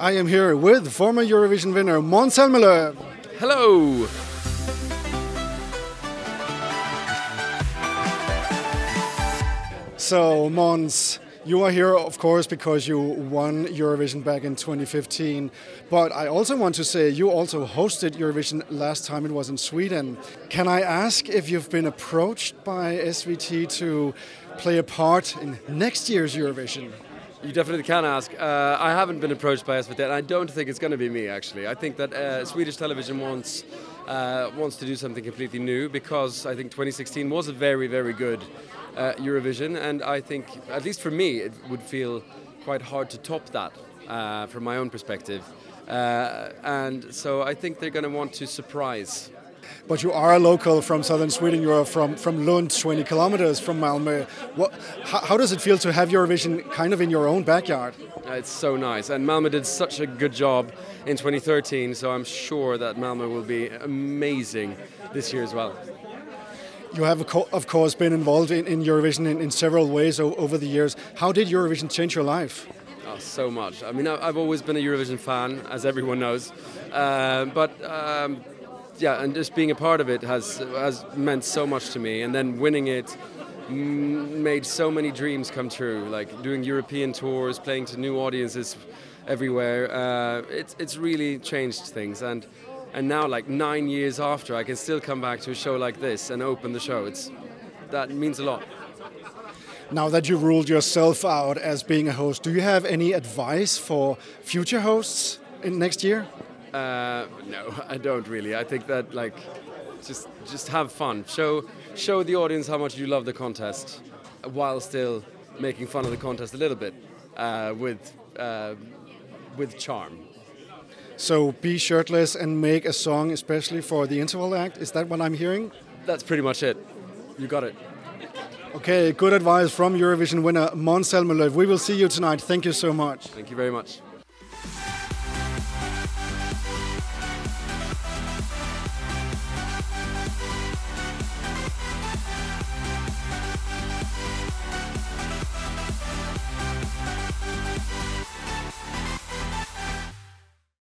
I am here with former Eurovision winner Måns Zelmerlöw. Hello. So, Måns, you are here, of course, because you won Eurovision back in 2015. But I also want to say you also hosted Eurovision last time it was in Sweden. Can I ask if you've been approached by SVT to play a part in next year's Eurovision? You definitely can ask. Uh, I haven't been approached by SVT, and I don't think it's going to be me. Actually, I think that uh, Swedish television wants uh, wants to do something completely new because I think 2016 was a very, very good uh, Eurovision, and I think, at least for me, it would feel quite hard to top that uh, from my own perspective. Uh, and so I think they're going to want to surprise but you are a local from southern Sweden. You are from, from Lund, 20 kilometers from Malmö. What, how, how, does it feel to have Eurovision kind of in your own backyard? Uh, it's so nice, and Malmö did such a good job in 2013, so I'm sure that Malmö will be amazing this year as well. You have, of course, been involved in, in Eurovision in, in, several ways over the years. How did Eurovision change your life? Oh, so much. I mean, I've always been a Eurovision fan, as everyone knows. Uh, but um, yeah, and just being a part of it has has meant so much to me. And then winning it made so many dreams come true. Like doing European tours, playing to new audiences everywhere. Uh, it's it's really changed things. And and now, like nine years after, I can still come back to a show like this and open the show. It's that means a lot. Now that you've ruled yourself out as being a host, do you have any advice for future hosts in next year? Uh, no, I don't really. I think that like just just have fun. Show show the audience how much you love the contest, while still making fun of the contest a little bit uh, with uh, with charm. So be shirtless and make a song, especially for the interval act. Is that what I'm hearing? That's pretty much it. You got it. Okay, good advice from Eurovision winner Måns Zelmerlöw. We will see you tonight. Thank you so much. Thank you very much.